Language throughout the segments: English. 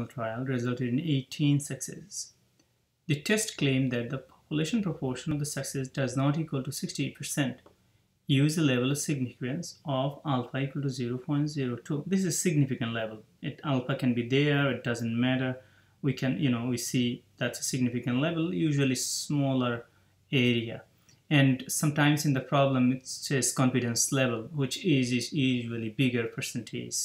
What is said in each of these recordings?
longitudinal trial resulted in 18 successes. The test claimed that the population proportion of the success does not equal to 68%. Use a level of significance of alpha equal to 0.02. This is significant level. It alpha can be there, it doesn't matter. We can, you know, we see that's a significant level, usually smaller area and sometimes in the problem it says confidence level which is, is usually bigger percentage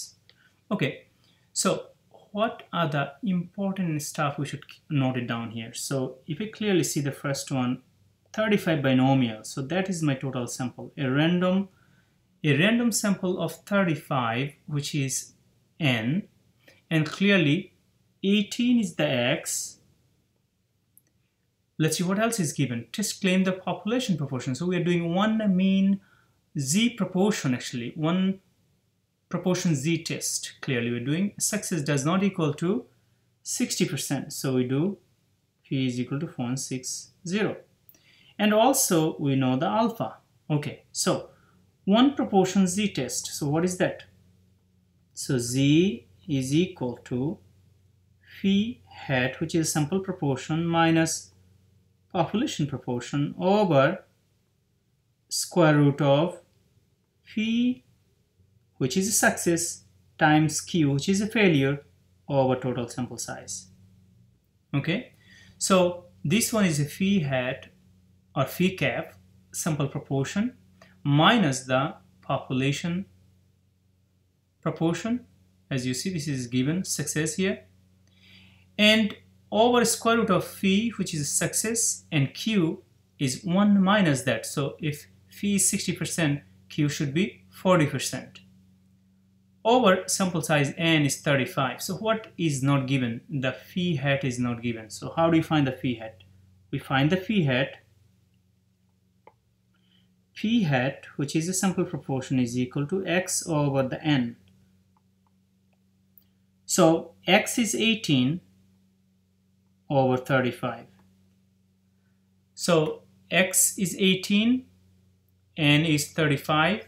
okay so what are the important stuff we should note it down here? So if you clearly see the first one 35 binomial. So that is my total sample. A random a random sample of 35 which is n and clearly 18 is the x. Let's see what else is given. Test claim the population proportion. So we are doing one mean z proportion actually, one proportion z test. Clearly we're doing success does not equal to 60%. So we do p is equal to 0.60. And also we know the alpha. Okay, so one proportion z test. So what is that? So z is equal to phi hat which is sample proportion minus population proportion over square root of phi which is a success times q which is a failure over total sample size. Okay? So this one is a phi hat or phi cap sample proportion minus the population proportion. As you see this is given success here. And over square root of phi which is a success and q is 1 minus that. So if phi is 60% q should be 40% over sample size n is 35 so what is not given? The phi hat is not given. So how do we find the phi hat? We find the phi hat. Phi hat which is a sample proportion is equal to x over the n. So x is 18 over 35. So x is 18, n is 35,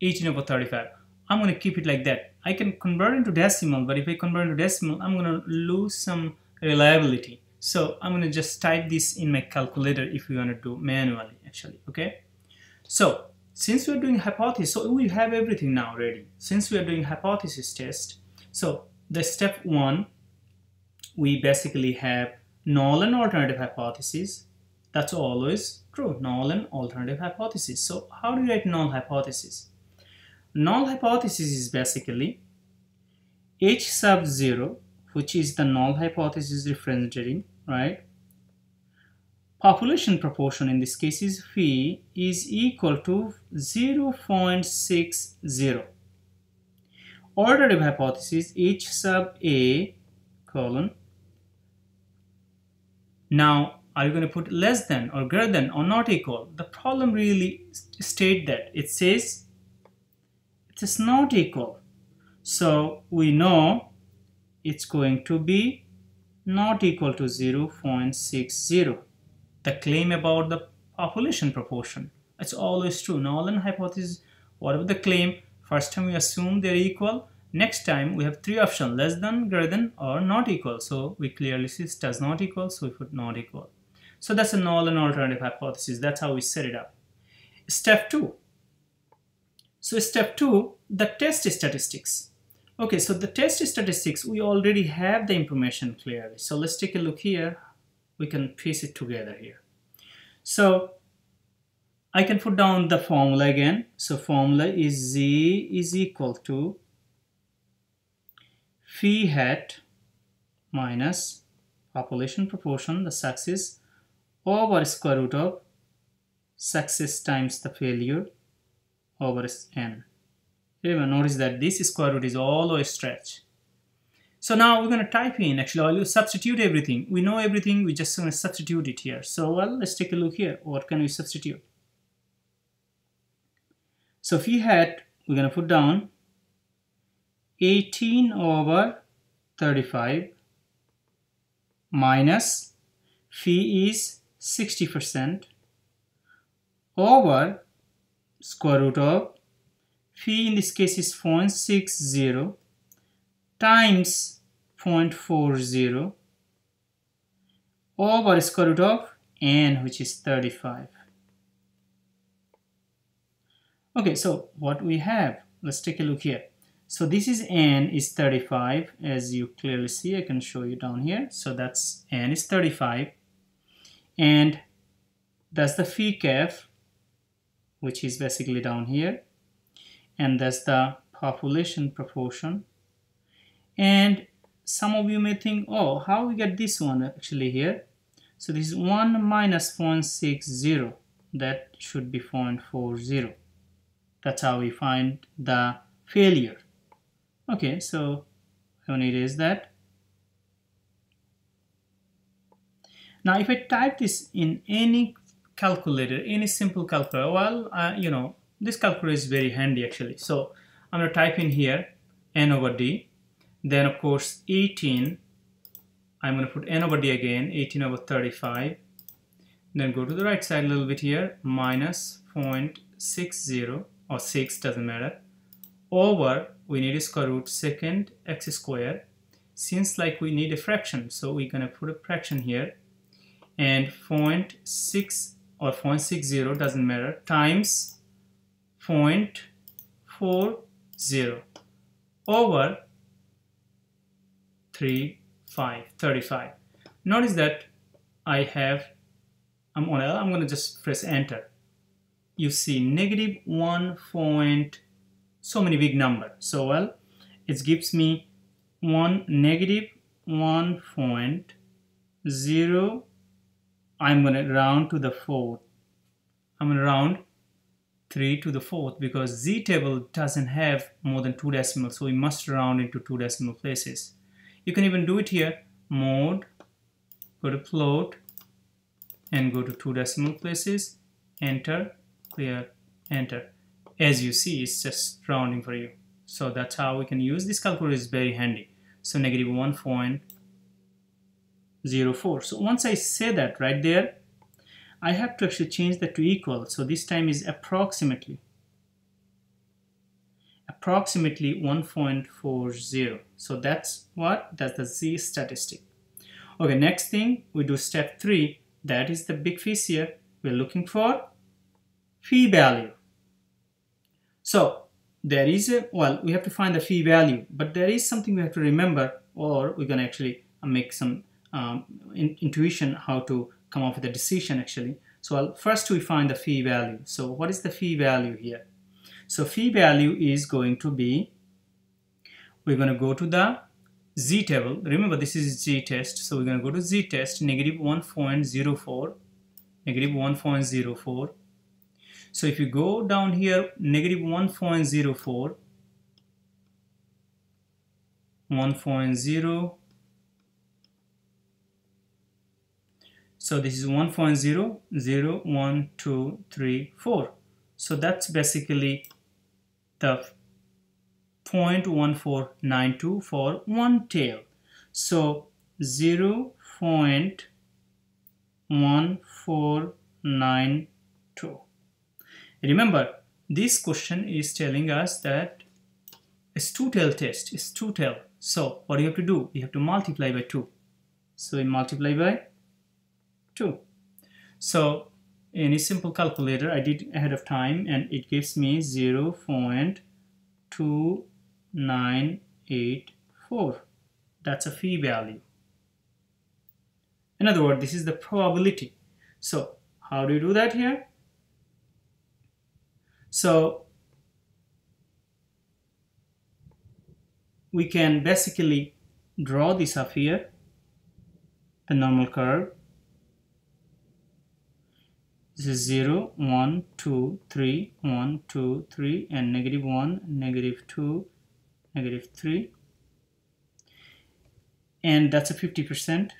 18 over 35. I'm going to keep it like that. I can convert into decimal, but if I convert into decimal, I'm going to lose some reliability. So I'm going to just type this in my calculator if we want to do manually, actually, okay? So since we're doing hypothesis, so we have everything now ready. Since we are doing hypothesis test, so the step one we basically have null and alternative hypothesis. That's always true, null and alternative hypothesis. So how do you write null hypothesis? Null hypothesis is basically H sub 0, which is the null hypothesis representing, right? Population proportion in this case is phi is equal to 0.60. Alternative hypothesis H sub A colon now, are you going to put less than or greater than or not equal? The problem really state that. It says it is not equal. So we know it's going to be not equal to 0.60. The claim about the population proportion. It's always true. Null and hypothesis, whatever the claim, first time we assume they're equal, Next time we have three options less than, greater than or not equal. So we clearly see this does not equal so we put not equal. So that's a null and alternative hypothesis. That's how we set it up. Step 2. So step 2 the test statistics. Okay so the test statistics we already have the information clearly. So let's take a look here. We can piece it together here. So I can put down the formula again. So formula is z is equal to phi hat minus population proportion, the success, over square root of success times the failure over n. Remember, notice that this square root is always stretch. So now we're going to type in, actually I'll substitute everything. We know everything, we just going to substitute it here. So well, let's take a look here. What can we substitute? So phi hat, we're going to put down 18 over 35 minus phi is 60% over square root of phi in this case is 0.60 times 0.40 over square root of n which is 35 okay so what we have let's take a look here. So this is n is 35 as you clearly see I can show you down here. So that's n is 35 and that's the phi cap which is basically down here. And that's the population proportion. And some of you may think oh how we get this one actually here? So this is 1 minus 0.60 that should be 0.40 that's how we find the failure. Okay so I want to erase that. Now if I type this in any calculator any simple calculator well uh, you know this calculator is very handy actually. So I'm going to type in here n over d then of course 18 I'm going to put n over d again 18 over 35 then go to the right side a little bit here minus 0.60 or 6 doesn't matter over we need a square root second x square since like we need a fraction so we're gonna put a fraction here and 0.6 or 0.60 doesn't matter times 0.40 over 3 5 35 notice that I have I'm on I'm gonna just press enter. You see negative 1 point so many big number. So well it gives me 1 negative 1 point 0 I'm going to round to the fourth. I'm going to round 3 to the fourth because z table doesn't have more than two decimals so we must round into two decimal places. You can even do it here. Mode go to float and go to two decimal places. Enter clear enter. As you see it's just rounding for you. So that's how we can use. This calculator is very handy. So negative 1.04 so once I say that right there I have to actually change that to equal. So this time is approximately approximately 1.40 so that's what that's the z statistic. Okay next thing we do step three. That is the big fish here. We're looking for phi value. So there is a, well, we have to find the phi value, but there is something we have to remember or we're going to actually make some um, in, intuition how to come up with a decision actually. So I'll, first we find the phi value. So what is the phi value here? So phi value is going to be, we're going to go to the z table. Remember this is z test. So we're going to go to z test negative 1.04, negative 1.04 so if you go down here, negative 1.04, 1.0, so this is 1.0, 0, 1, 2, 3, 4. So that's basically the 0.1492 for one tail. So 0 0.1492. Remember, this question is telling us that it's two-tail test, it's two-tail. So what do you have to do? You have to multiply by 2. So we multiply by 2. So in a simple calculator, I did ahead of time and it gives me 0 0.2984. That's a phi value. In other words, this is the probability. So how do you do that here? So we can basically draw this up here, the normal curve. This is 0, 1, 2, 3, 1, 2, 3, and negative 1, negative 2, negative 3. And that's a 50%.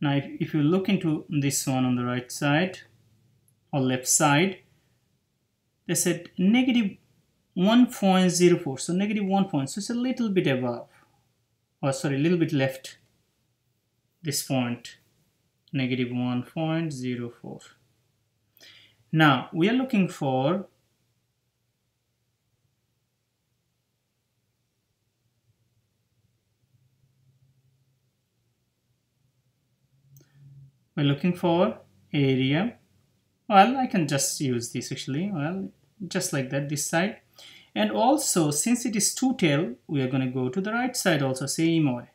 Now, if, if you look into this one on the right side or left side, they said negative 1.04 so negative 1 point so it's a little bit above or sorry a little bit left this point negative 1.04. Now we are looking for we're looking for area. Well I can just use this actually. Well just like that this side. And also since it is two tail we are going to go to the right side also same way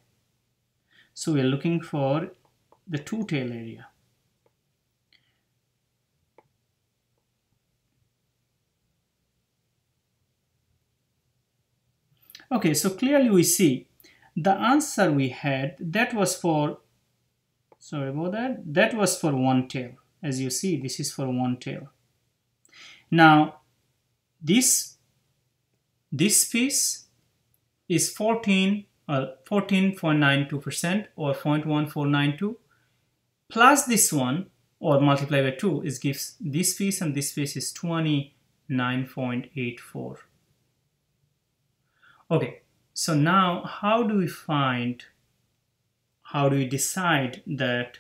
so we are looking for the two tail area. Okay so clearly we see the answer we had that was for sorry about that that was for one tail. As you see this is for one tail. Now this this piece is 14 uh, 14.92% or 0.1492 plus this one or multiply by 2 is gives this piece and this piece is 29.84 okay so now how do we find how do we decide that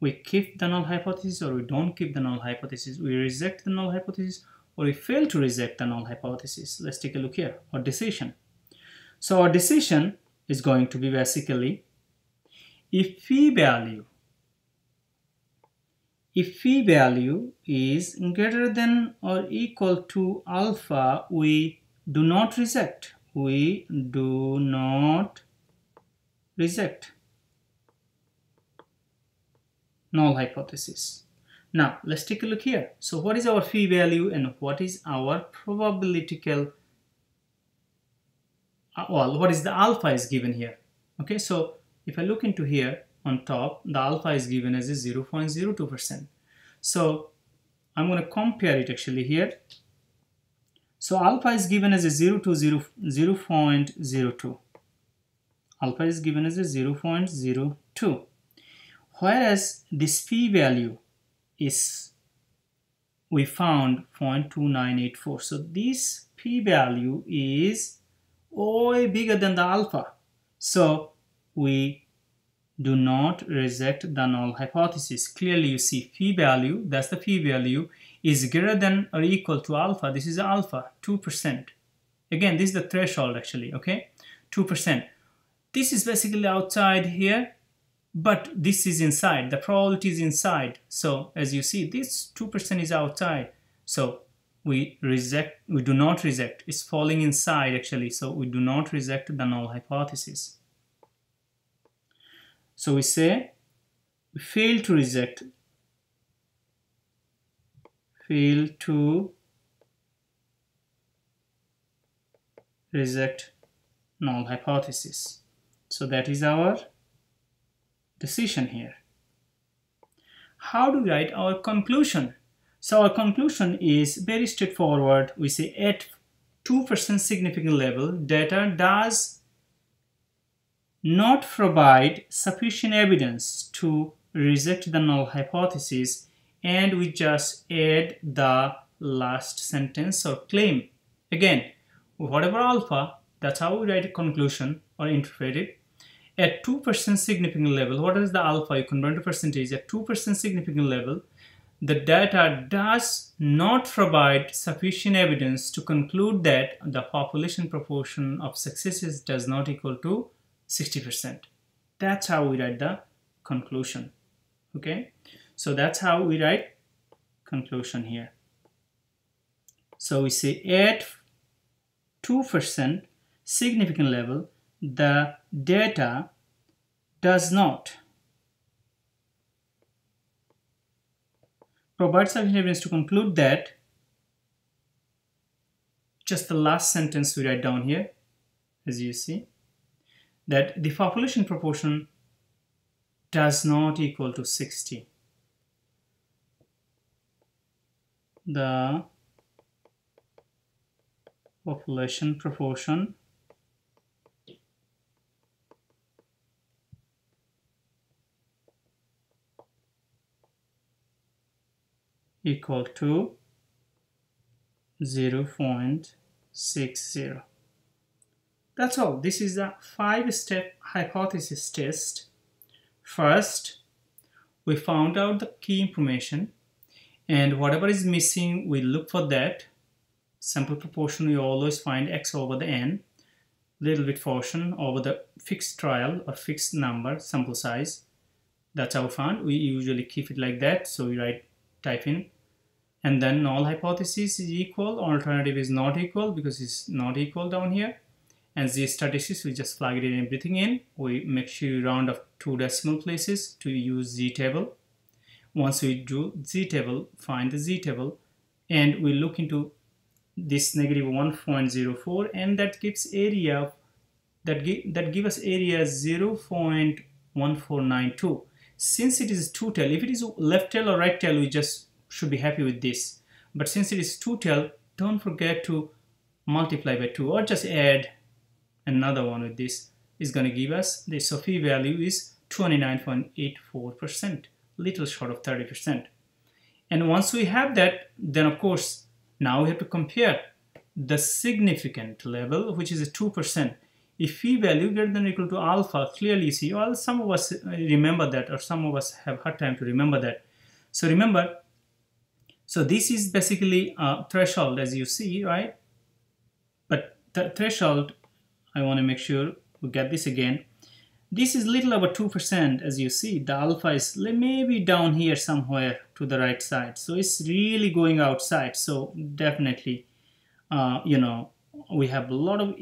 we keep the null hypothesis or we don't keep the null hypothesis? We reject the null hypothesis or we fail to reject the null hypothesis? Let's take a look here. Our decision. So our decision is going to be basically if p value if phi value is greater than or equal to alpha we do not reject we do not reject null hypothesis. Now let's take a look here. So what is our phi value and what is our probabilitical uh, well what is the alpha is given here okay so if I look into here on top the alpha is given as a 0.02 percent so I'm going to compare it actually here so alpha is given as a 0 to 0, 0 0.02. Alpha is given as a 0 0.02. Whereas this p value is we found 0.2984. So this p value is way bigger than the alpha. So we do not reject the null hypothesis. Clearly you see phi value, that's the phi value, is greater than or equal to alpha. This is alpha, 2%. Again, this is the threshold actually, okay? 2%. This is basically outside here, but this is inside. The probability is inside. So as you see, this 2% is outside. So we reject, we do not reject. It's falling inside actually. So we do not reject the null hypothesis. So we say we fail to reject fail to reject null hypothesis. So that is our decision here. How do we write our conclusion? So our conclusion is very straightforward. We say at 2% significant level, data does not provide sufficient evidence to reject the null hypothesis and we just add the last sentence or claim. Again, whatever alpha, that's how we write a conclusion or interpret it. At 2% significant level, what is the alpha? You convert to percentage. At 2% significant level, the data does not provide sufficient evidence to conclude that the population proportion of successes does not equal to 60%. That's how we write the conclusion. Okay, so that's how we write conclusion here. So we say at 2% significant level, the data does not provide sufficient evidence to conclude that just the last sentence we write down here as you see that the population proportion does not equal to 60. The population proportion equal to 0 0.60. That's all. This is a five-step hypothesis test. First, we found out the key information and whatever is missing, we look for that. Sample proportion, we always find x over the n. Little bit portion over the fixed trial or fixed number, sample size. that's our fund we usually keep it like that so we write type in and then null hypothesis is equal alternative is not equal because it's not equal down here and z statistics we just plug it in everything in. We make sure we round up two decimal places to use z table. Once we do z table find the z table and we look into this negative 1.04 and that gives area that give that give us area 0.1492 since it is two tail if it is left tail or right tail we just should be happy with this. But since it is two tail don't forget to multiply by 2 or just add another one with this is going to give us the SOPHI value is 29.84%, little short of 30%. And once we have that, then of course, now we have to compare the significant level, which is a 2%. If phi value greater than or equal to alpha, clearly you see, well, some of us uh, remember that, or some of us have hard time to remember that. So remember, so this is basically a threshold, as you see, right? But the threshold I want to make sure we get this again. This is little over 2% as you see. The alpha is maybe down here somewhere to the right side. So it's really going outside. So definitely, uh, you know, we have a lot of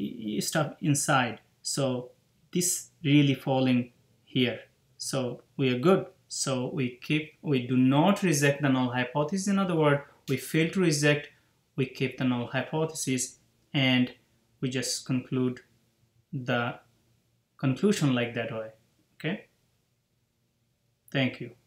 stuff inside. So this really falling here. So we are good. So we keep, we do not reject the null hypothesis. In other words, we fail to reject, we keep the null hypothesis and we just conclude the conclusion like that way okay? Thank you